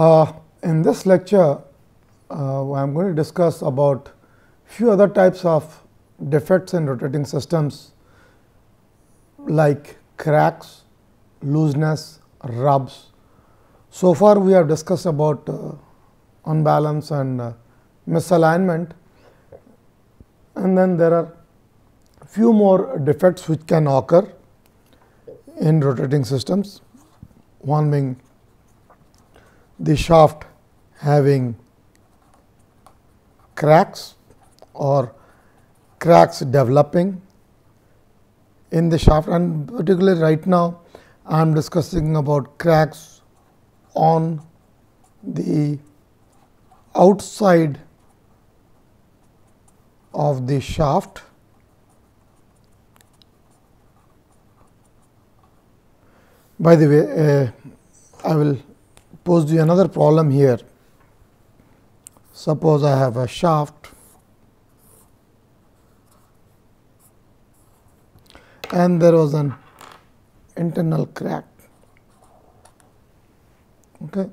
Uh, in this lecture, uh, I am going to discuss about few other types of defects in rotating systems like cracks, looseness, rubs. So far, we have discussed about uh, unbalance and uh, misalignment and then there are few more defects which can occur in rotating systems. One being the shaft having cracks or cracks developing in the shaft. And particularly right now I am discussing about cracks on the outside of the shaft. By the way uh, I will pose you another problem here. Suppose I have a shaft and there was an internal crack. Okay.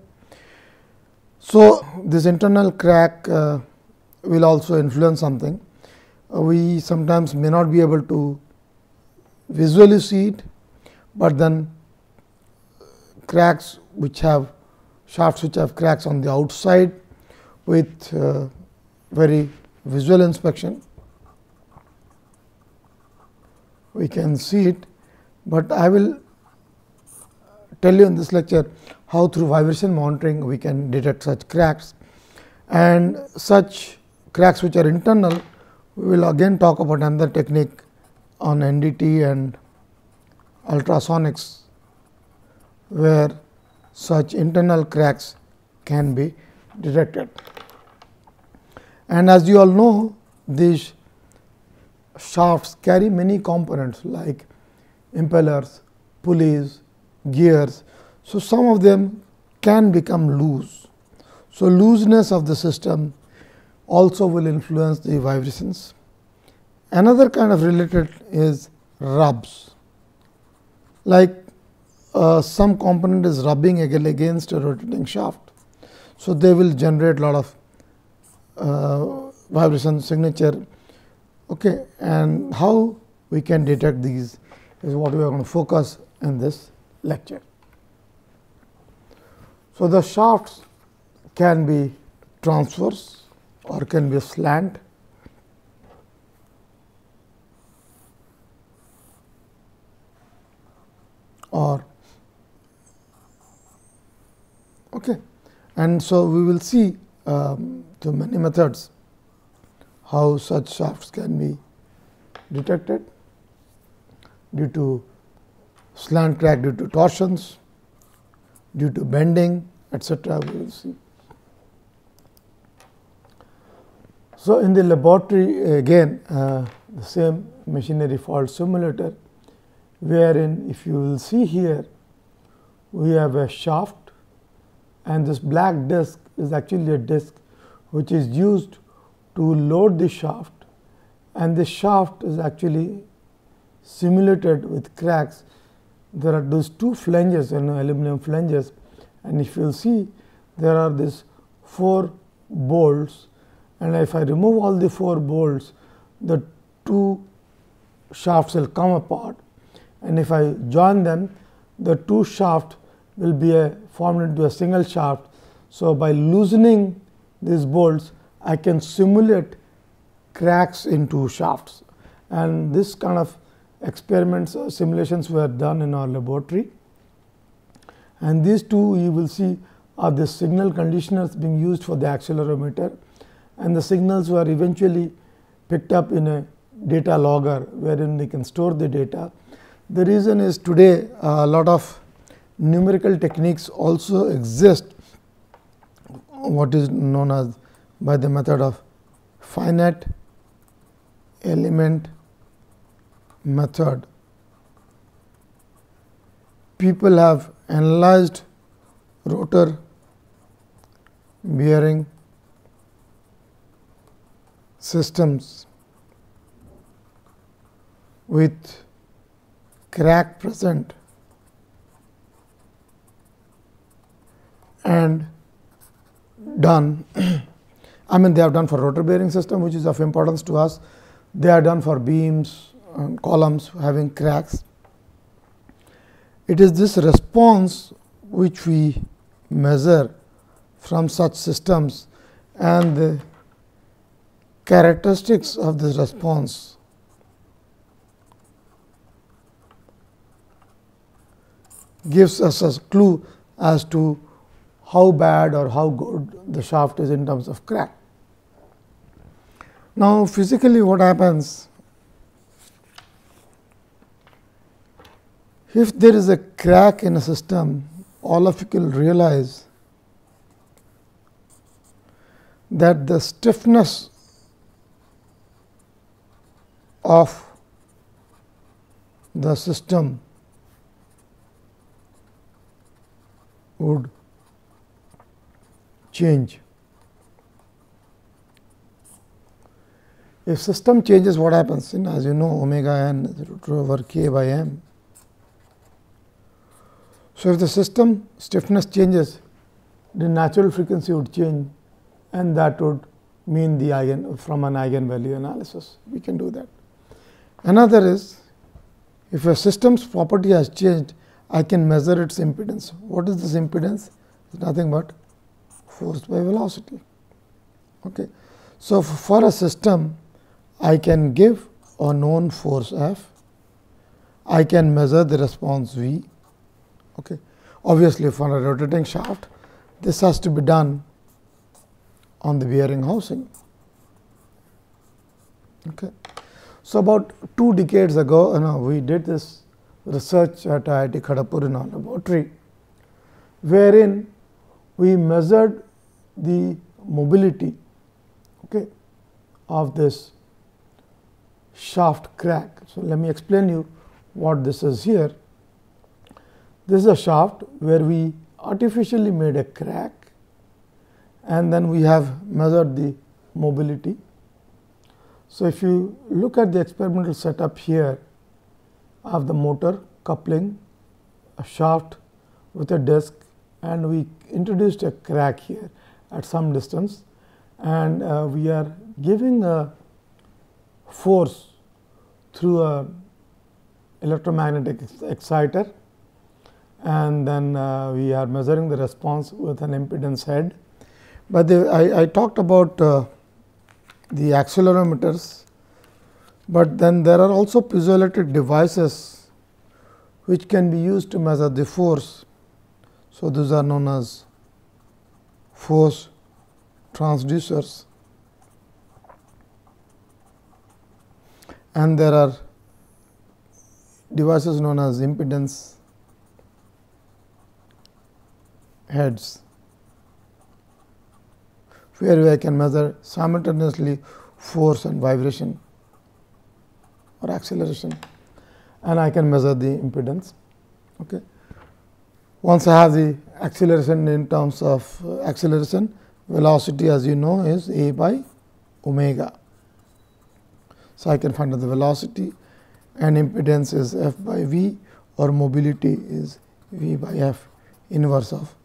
So this internal crack uh, will also influence something. Uh, we sometimes may not be able to visually see it, but then cracks which have shafts which have cracks on the outside with uh, very visual inspection. We can see it, but I will tell you in this lecture how through vibration monitoring we can detect such cracks and such cracks which are internal we will again talk about another technique on NDT and ultrasonics, where such internal cracks can be detected. And as you all know, these shafts carry many components like impellers, pulleys, gears. So, some of them can become loose. So, looseness of the system also will influence the vibrations. Another kind of related is rubs, like uh, some component is rubbing against a rotating shaft. So, they will generate lot of uh, vibration signature okay, and how we can detect these is what we are going to focus in this lecture. So, the shafts can be transverse or can be slant. or okay. And so we will see um, through many methods how such shafts can be detected due to slant crack due to torsions due to bending etc we will see. So, in the laboratory again uh, the same machinery fault simulator, wherein if you will see here we have a shaft and this black disc is actually a disc which is used to load the shaft. And the shaft is actually simulated with cracks. There are those two flanges you know, aluminum flanges. And if you see there are these four bolts. And if I remove all the four bolts, the two shafts will come apart. And if I join them, the two shafts will be a, formed into a single shaft. So, by loosening these bolts, I can simulate cracks into shafts and this kind of experiments or simulations were done in our laboratory. And these two you will see are the signal conditioners being used for the accelerometer and the signals were eventually picked up in a data logger wherein they can store the data. The reason is today a lot of numerical techniques also exist what is known as by the method of finite element method. People have analyzed rotor bearing systems with crack present and done, I mean they have done for rotor bearing system which is of importance to us, they are done for beams, um, columns having cracks. It is this response which we measure from such systems and the characteristics of this response. Gives us a clue as to how bad or how good the shaft is in terms of crack. Now, physically what happens if there is a crack in a system all of you will realize that the stiffness of the system would change. If system changes, what happens? In, as you know, omega n is root over k by m. So, if the system stiffness changes, the natural frequency would change and that would mean the eigen from an eigenvalue analysis. We can do that. Another is if a system's property has changed, I can measure its impedance. What is this impedance? It's nothing but force by velocity. Okay. So, for a system, I can give a known force F, I can measure the response V. Okay. Obviously, for a rotating shaft, this has to be done on the bearing housing. Okay. So, about two decades ago, you know, we did this research at IIT Kharagpur in our laboratory, wherein we measured the mobility okay, of this shaft crack. So, let me explain you what this is here. This is a shaft where we artificially made a crack and then we have measured the mobility. So, if you look at the experimental setup here, of the motor coupling a shaft with a disc and we introduced a crack here at some distance and uh, we are giving a force through a electromagnetic exciter and then uh, we are measuring the response with an impedance head. But the, I, I, talked about uh, the accelerometers but then there are also piezoelectric devices which can be used to measure the force. So, these are known as force transducers and there are devices known as impedance heads where I can measure simultaneously force and vibration or acceleration and I can measure the impedance. Okay. Once I have the acceleration in terms of uh, acceleration, velocity as you know is a by omega. So, I can find out the velocity. And impedance is f by v or mobility is v by f inverse of.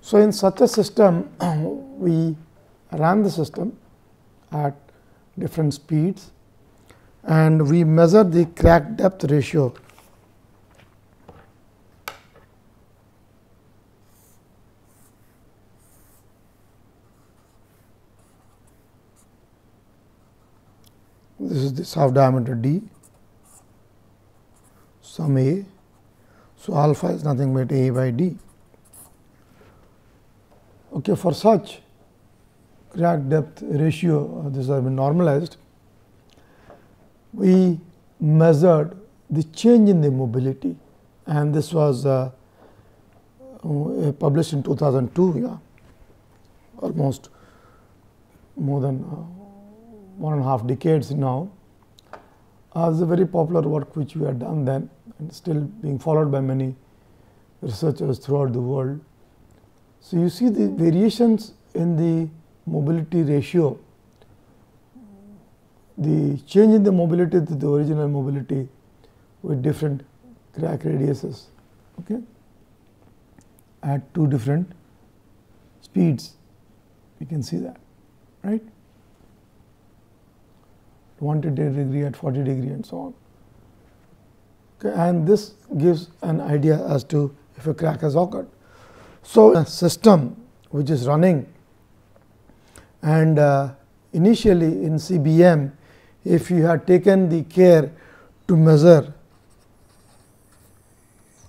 So, in such a system we run the system at different speeds and we measure the crack depth ratio this is the shaft diameter d sum a. So, alpha is nothing but a by d. Okay, for such crack depth ratio, this has been normalized, we measured the change in the mobility and this was uh, uh, published in 2002, yeah, almost more than uh, one and a half decades now. Uh, a very popular work which we had done then and still being followed by many researchers throughout the world. So, you see the variations in the mobility ratio the change in the mobility to the original mobility with different crack radiuses okay, at two different speeds. We can see that, right? 120 degree at 40 degree and so on. Okay, and this gives an idea as to if a crack has occurred. So, a system which is running and uh, initially in CBM, if you had taken the care to measure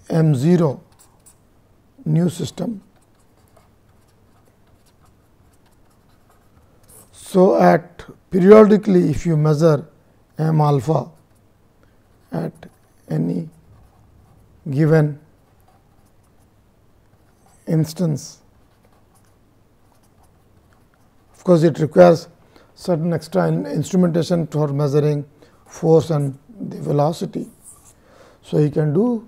M 0 new system. So, at periodically if you measure M alpha at any given instance, of course, it requires certain extra instrumentation for measuring force and the velocity. So, you can do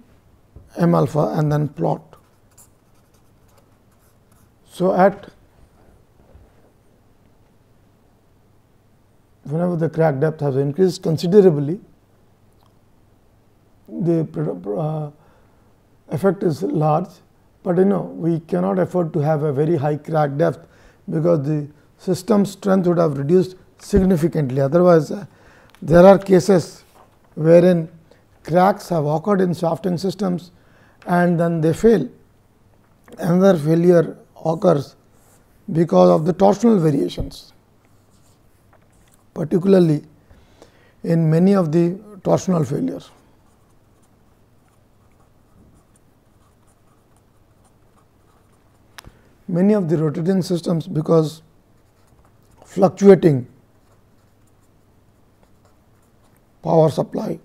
m alpha and then plot. So, at whenever the crack depth has increased considerably, the uh, effect is large, but you know we cannot afford to have a very high crack depth because the system strength would have reduced significantly. Otherwise, uh, there are cases wherein cracks have occurred in shafting systems and then they fail. Another failure occurs because of the torsional variations, particularly in many of the torsional failures. Many of the rotating systems because fluctuating power supply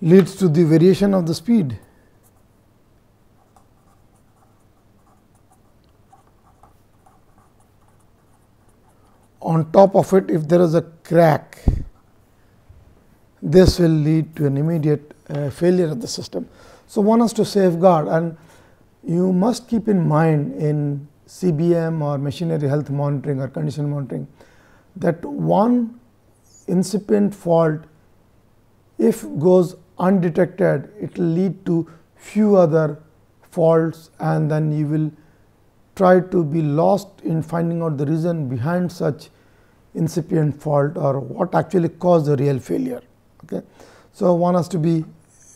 leads to the variation of the speed. On top of it, if there is a crack, this will lead to an immediate uh, failure of the system. So, one has to safeguard and you must keep in mind in CBM or machinery health monitoring or condition monitoring that one incipient fault if goes undetected it will lead to few other faults and then you will try to be lost in finding out the reason behind such incipient fault or what actually caused the real failure. Okay. So, one has to be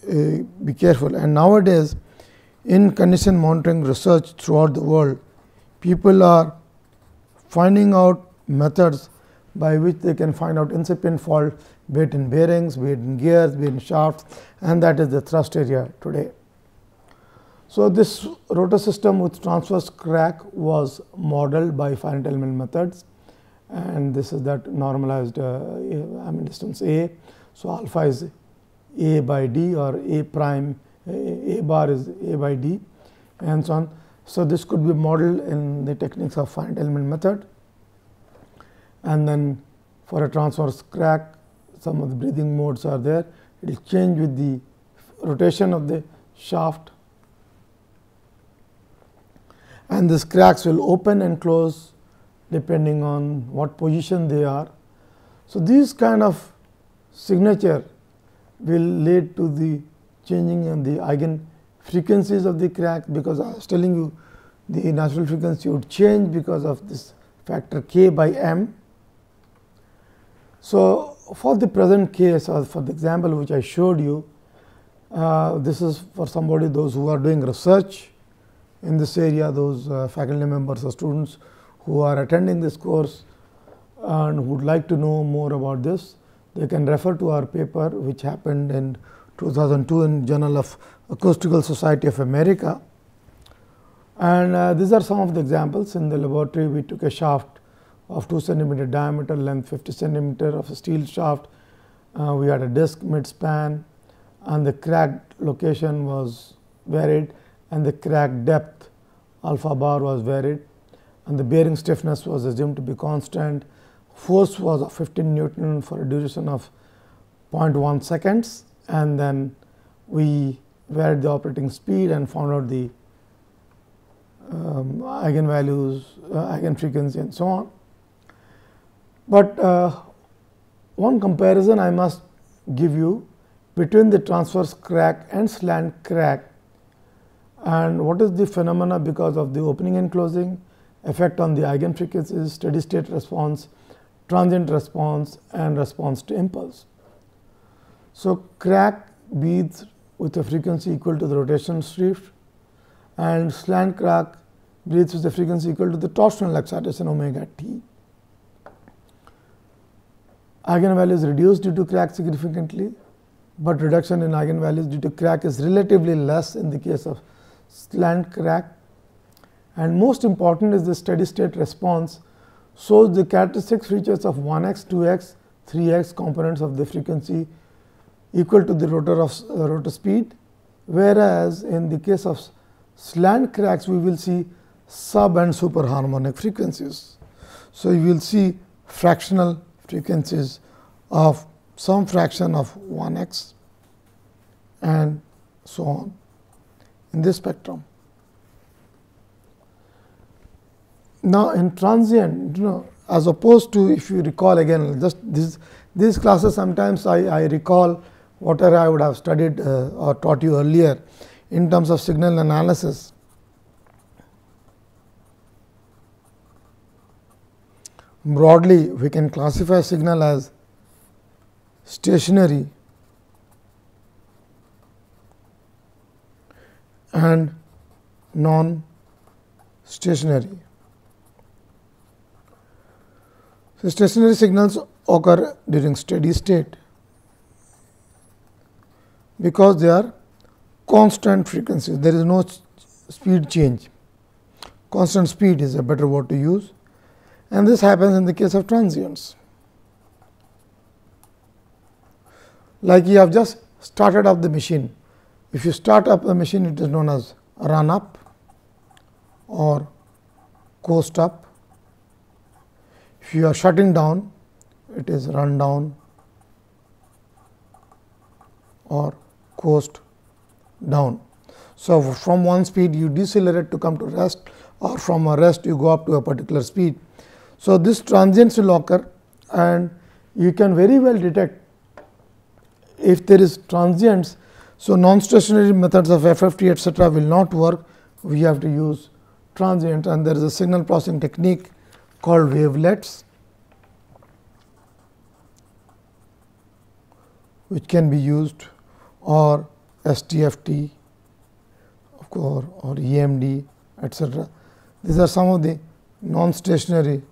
uh, be careful and nowadays in condition monitoring research throughout the world, people are finding out methods by which they can find out incipient fault be it in bearings, be it in gears, be it in shafts and that is the thrust area today. So, this rotor system with transverse crack was modeled by finite element methods and this is that normalized uh, distance A. So, alpha is A by D or A prime A, bar is A by D and so on. So, this could be modeled in the techniques of finite element method and then for a transverse crack some of the breathing modes are there it will change with the rotation of the shaft and these cracks will open and close depending on what position they are. So, these kind of signature will lead to the changing in the eigen frequencies of the crack because I was telling you the natural frequency would change because of this factor k by m. So, for the present case or for the example which I showed you, uh, this is for somebody those who are doing research in this area, those uh, faculty members or students who are attending this course and would like to know more about this, they can refer to our paper which happened in 2002 in Journal of Acoustical Society of America. And uh, these are some of the examples in the laboratory. We took a shaft of 2 centimeter diameter, length 50 centimeter of a steel shaft. Uh, we had a disc mid span and the crack location was varied and the crack depth alpha bar was varied and the bearing stiffness was assumed to be constant. Force was of 15 Newton for a duration of 0.1 seconds and then we varied the operating speed and found out the um, eigenvalues, uh, eigenfrequency and so on. But uh, one comparison I must give you between the transverse crack and slant crack and what is the phenomena because of the opening and closing, effect on the eigenfrequencies, steady state response, transient response and response to impulse. So, crack beads with a frequency equal to the rotation shift and slant crack breathes with a frequency equal to the torsional excitation omega t. Eigenvalues reduced due to crack significantly, but reduction in eigenvalues due to crack is relatively less in the case of slant crack. And most important is the steady state response shows the characteristic features of 1x, 2x, 3x components of the frequency equal to the rotor of uh, rotor speed, whereas in the case of slant cracks we will see sub and super harmonic frequencies. So, you will see fractional frequencies of some fraction of 1 x and so on in this spectrum. Now, in transient you know as opposed to if you recall again just this these classes sometimes I, I recall whatever I would have studied uh, or taught you earlier in terms of signal analysis. Broadly, we can classify signal as stationary and non stationary. So, stationary signals occur during steady state because they are constant frequencies. There is no speed change. Constant speed is a better word to use and this happens in the case of transients. Like you have just started up the machine. If you start up the machine it is known as run up or coast up. If you are shutting down it is run down or coast down. So, from one speed you decelerate to come to rest or from a rest you go up to a particular speed. So, this transients will occur and you can very well detect if there is transients. So, non-stationary methods of FFT etcetera will not work, we have to use transient and there is a signal processing technique called wavelets which can be used or STFT of course, or EMD etc. These are some of the non-stationary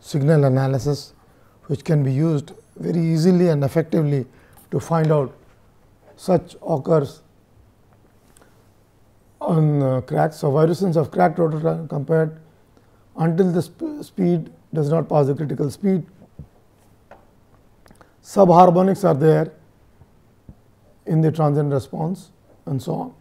signal analysis which can be used very easily and effectively to find out such occurs on uh, cracks. So, vibrations of cracked rotor compared until the sp speed does not pass the critical speed subharmonics are there in the transient response and so on.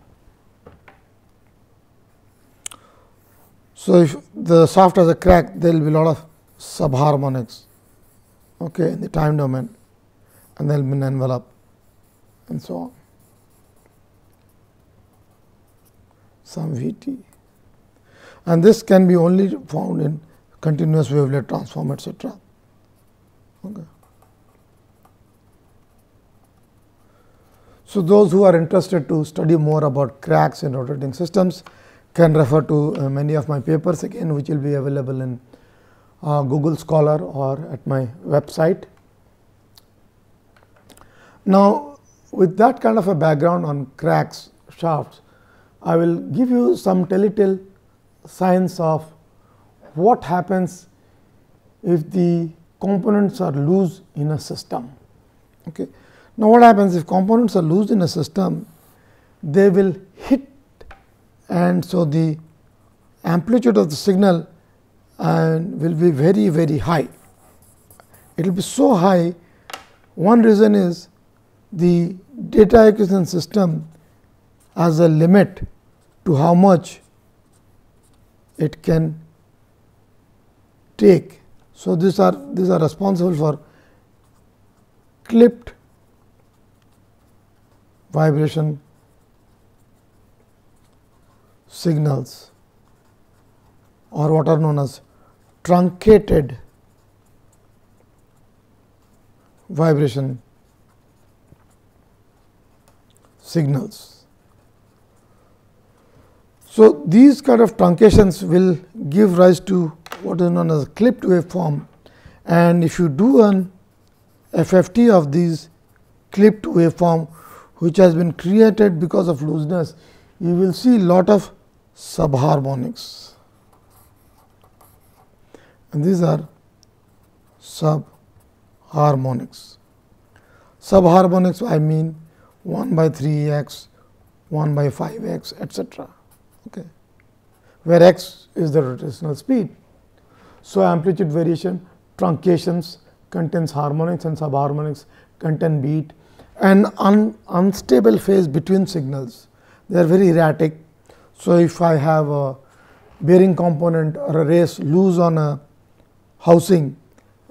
So, if the shaft has a crack there will be a lot of subharmonics okay, in the time domain and there will be an envelope and so on. Some V t and this can be only found in continuous wavelet transform etc. Okay. So, those who are interested to study more about cracks in rotating systems can refer to uh, many of my papers again which will be available in uh, Google Scholar or at my website. Now, with that kind of a background on cracks shafts, I will give you some telltale signs of what happens if the components are loose in a system. Okay. Now, what happens if components are loose in a system, they will hit and so the amplitude of the signal and will be very very high. It will be so high, one reason is the data acquisition system has a limit to how much it can take. So, these are these are responsible for clipped vibration signals or what are known as truncated vibration signals. So, these kind of truncations will give rise to what is known as clipped waveform and if you do an FFT of these clipped waveform which has been created because of looseness, you will see lot of subharmonics and these are subharmonics. Subharmonics I mean 1 by 3 x, 1 by 5 x etcetera, okay, where x is the rotational speed. So, amplitude variation truncations contains harmonics and subharmonics contain beat and un, unstable phase between signals. They are very erratic. So, if I have a bearing component or a race loose on a housing,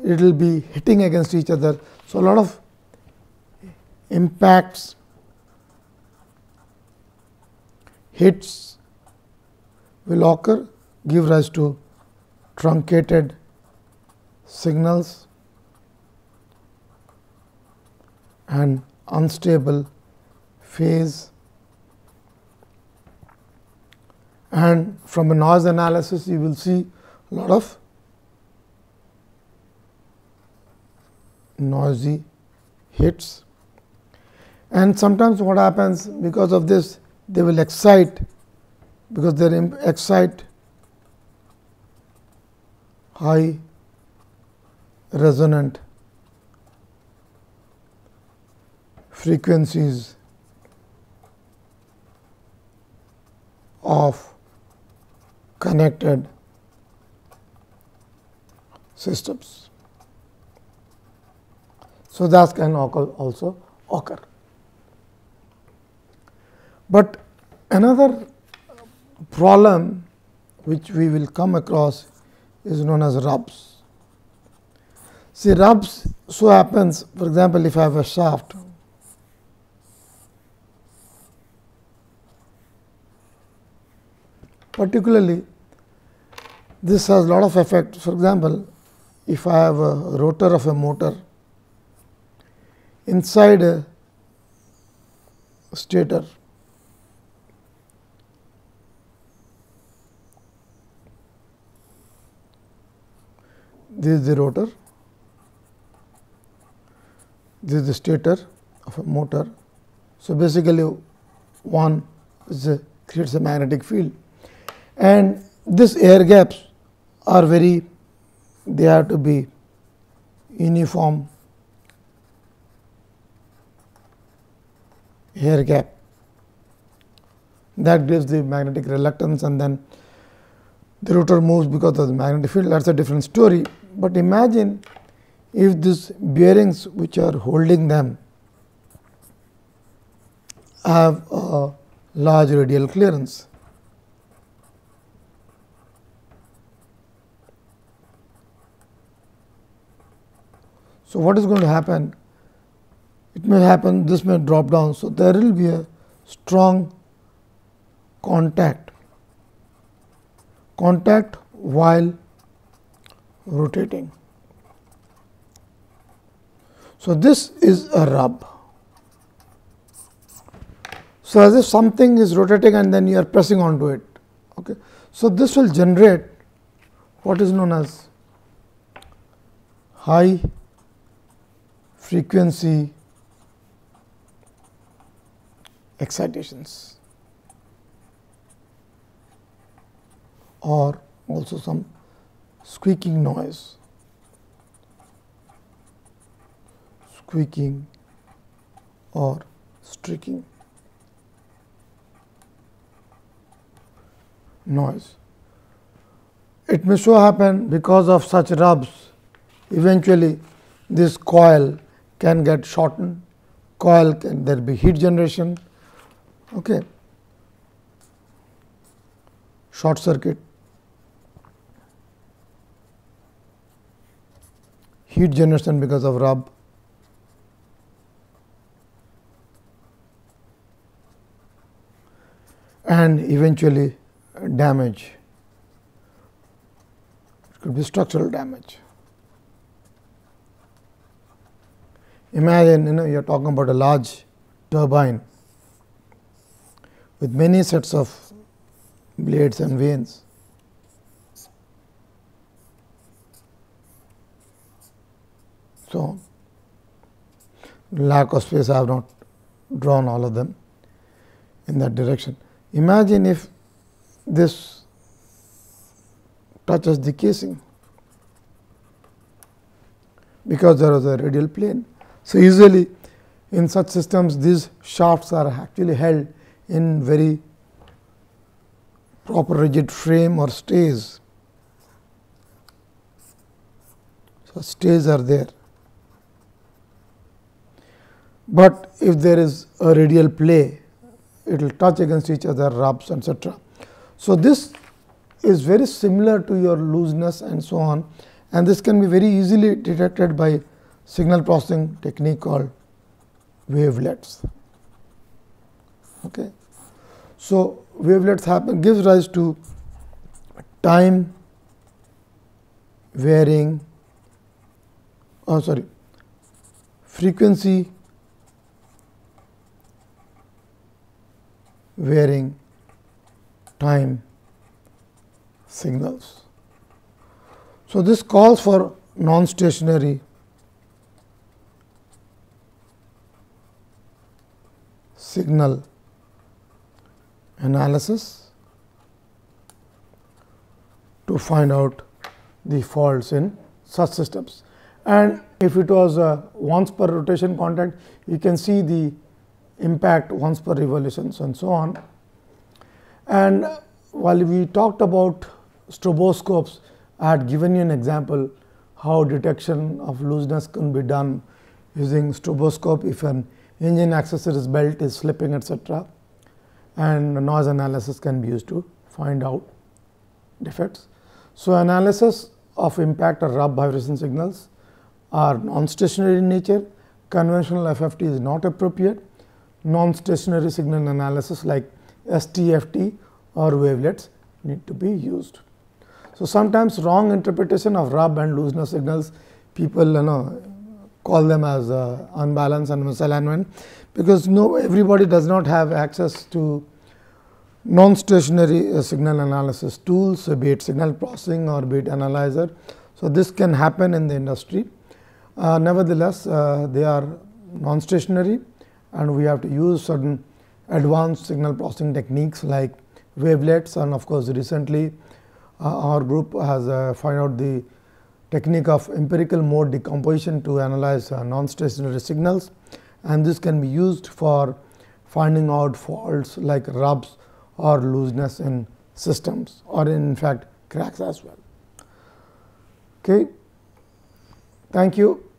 it will be hitting against each other. So, a lot of impacts, hits will occur, give rise to truncated signals and unstable phase. And from a noise analysis you will see a lot of noisy hits. And sometimes what happens because of this they will excite because they excite high resonant frequencies of connected systems. So, that can also occur. But another problem which we will come across is known as rubs. See rubs so happens for example, if I have a shaft particularly this has lot of effect. For example, if I have a rotor of a motor inside a stator this is the rotor this is the stator of a motor so basically one creates a magnetic field and this air gaps are very they have to be uniform air gap that gives the magnetic reluctance and then the rotor moves because of the magnetic field that is a different story. But imagine if these bearings which are holding them have a large radial clearance. So, what is going to happen? It may happen, this may drop down. So, there will be a strong contact, contact while rotating. So, this is a rub. So, as if something is rotating and then you are pressing onto it. Okay. So, this will generate what is known as high frequency excitations or also some squeaking noise, squeaking or streaking noise. It may so happen because of such rubs eventually this coil can get shortened, coil can there be heat generation, okay. short circuit, heat generation because of rub, and eventually damage, it could be structural damage. Imagine you know you are talking about a large turbine with many sets of blades and vanes. So, lack of space I have not drawn all of them in that direction. Imagine if this touches the casing because there was a radial plane. So, usually in such systems these shafts are actually held in very proper rigid frame or stays. So, stays are there. But if there is a radial play, it will touch against each other, rubs etc. So, this is very similar to your looseness and so on and this can be very easily detected by signal processing technique called wavelets. Okay. So, wavelets happen gives rise to time varying oh sorry frequency varying time signals. So, this calls for non-stationary signal analysis to find out the faults in such systems. And if it was a once per rotation contact, you can see the impact once per revolutions and so on. And while we talked about stroboscopes, I had given you an example how detection of looseness can be done using stroboscope if an engine accessories belt is slipping etc. and noise analysis can be used to find out defects. So, analysis of impact or rub vibration signals are non-stationary in nature, conventional FFT is not appropriate, non-stationary signal analysis like STFT or wavelets need to be used. So, sometimes wrong interpretation of rub and looseness signals people you know call them as uh, unbalance and misalignment, because no everybody does not have access to non-stationary uh, signal analysis tools, uh, be it signal processing or be it analyzer. So, this can happen in the industry. Uh, nevertheless, uh, they are non-stationary and we have to use certain advanced signal processing techniques like wavelets and of course, recently uh, our group has uh, find out the technique of empirical mode decomposition to analyze uh, non-stationary signals and this can be used for finding out faults like rubs or looseness in systems or in fact cracks as well. Okay. Thank you.